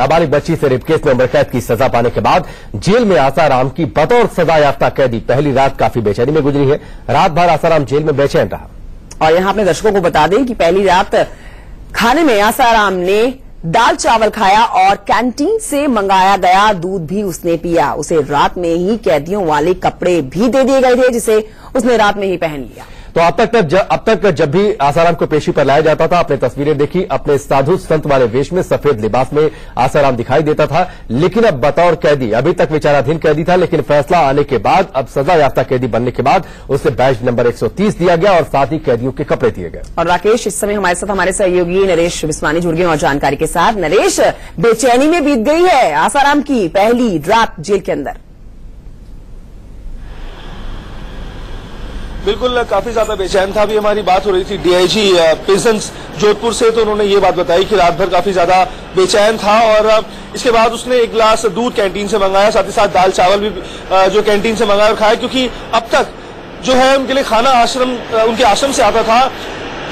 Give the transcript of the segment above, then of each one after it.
नाबालिग बच्ची से रेप केस में उम्र कैद की सजा पाने के बाद जेल में आसाराम की बतौर सजा याफ्ता कैदी पहली रात काफ़ी बेचैनी में गुजरी है। रात भर आसाराम जेल में बेचैन रहा। और यहाँ अपने दर्शकों को बता दें कि पहली रात खाने में आसाराम ने दाल चावल खाया और कैंटीन से मंगाया गया दूध भी उसने पिया। उसे रात में ही कैदियों वाले कपड़े भी दे दिए गए थे, जिसे उसने रात में ही पहन लिया। तो अब तक जब अब तक जब भी आसाराम को पेशी पर लाया जाता था, अपने तस्वीरें देखी, अपने साधु संत वाले वेश में, सफ़ेद लिबास में आसाराम दिखाई देता था। लेकिन अब बतौर कैदी, अभी तक विचाराधीन कैदी था, लेकिन फैसला आने के बाद, अब सजा याफ्ता कैदी बनने के बाद, उसे बैच नंबर 130 दिया गया और साथ ही कैदियों के कपड़े दिए गए। और राकेश, इस समय हमारे साथ हमारे सहयोगी नरेश विस्वानी जुड़ गए और जानकारी के साथ। नरेश, बेचैनी में बीत गई है आसाराम की पहली रात जेल के अंदर। बिल्कुल, काफ़ी ज़्यादा बेचैन था अभी हमारी बात हो रही थी डीआईजी पेजेंस जोधपुर से तो उन्होंने ये बात बताई कि रात भर काफ़ी ज़्यादा बेचैन था और इसके बाद उसने एक गिलास दूध कैंटीन से मंगाया, साथ ही साथ दाल चावल भी जो कैंटीन से मंगाया और खाया, क्योंकि अब तक जो है उनके लिए खाना आश्रम उनके आश्रम से आता था।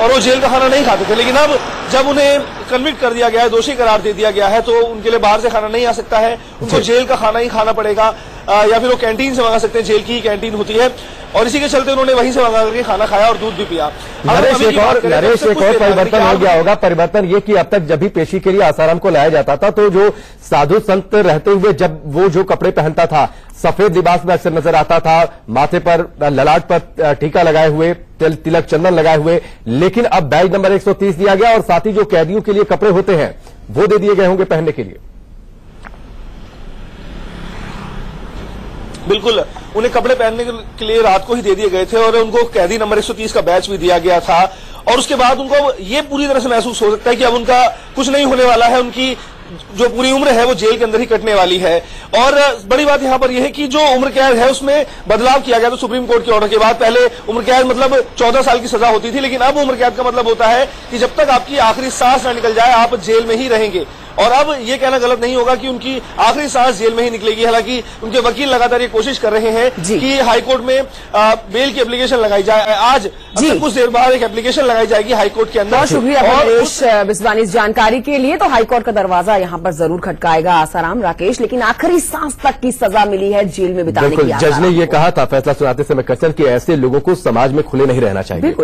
और वो जेल का खाना नहीं खाते थे। लेकिन अब जब उन्हें कन्विक्ट कर दिया गया है दोषी करार दे दिया गया है तो उनके लिए बाहर से खाना नहीं आ सकता है। उनको जेल का खाना ही खाना पड़ेगा या फिर वो कैंटीन से मंगा सकते हैं। जेल की ही कैंटीन होती है। और इसी के चलते उन्होंने वहीं से मंगा करके खाना खाया और दूध भी पिया। नरेश एक और नरेश एक और परिवर्तन हो गया होगा। परिवर्तन ये कि अब तक जब भी पेशी के लिए आसाराम को लाया जाता था तो जो साधु संत रहते हुए जब वो जो कपड़े पहनता था सफ़ेद लिबास में अक्सर नज़र आता था माथे पर ललाट पर टीका लगाए हुए तिलक चंदन लगाए हुए। लेकिन अब बैच नंबर 130 दिया गया और साथ ही जो कैदियों के लिए कपड़े होते हैं, वो दे दिए गए होंगे पहनने के लिए। बिल्कुल, उन्हें कपड़े पहनने के लिए रात को ही दे दिए गए थे और उनको कैदी नंबर 130 का बैच भी दिया गया था। और उसके बाद उनको ये पूरी तरह से महसूस हो सकता है कि अब उनका कुछ नहीं होने वाला है, उनकी जो पूरी उम्र है वो जेल के अंदर ही कटने वाली है। और बड़ी बात यहाँ पर यह है कि जो उम्र कैद है, उसमें बदलाव किया गया तो सुप्रीम कोर्ट के ऑर्डर के बाद। पहले उम्र कैद मतलब चौदह साल की सजा होती थी, लेकिन अब उम्र कैद का मतलब होता है कि जब तक आपकी आखिरी सांस ना निकल जाए, आप जेल में ही रहेंगे। और अब ये कहना गलत नहीं होगा कि उनकी आखिरी सांस जेल में ही निकलेगी। हालाँकि उनके वकील लगातार ये कोशिश कर रहे हैं कि हाईकोर्ट में आ, बेल की एप्लीकेशन लगाई जाए। आज कुछ देर बाद एक एप्लीकेशन लगाई जाएगी हाईकोर्ट के अंदर। बहुत शुक्रिया बिस्वानी इस जानकारी के लिए। तो हाईकोर्ट का दरवाज़ा यहाँ पर ज़रूर खटकाएगा आसाराम राकेश लेकिन आखिरी सांस तक की सजा मिली है जेल में बिताने की जज ने ये कहा था फैसला सुनाते समय कसर कि ऐसे लोगों को समाज में खुले नहीं रहना चाहिए।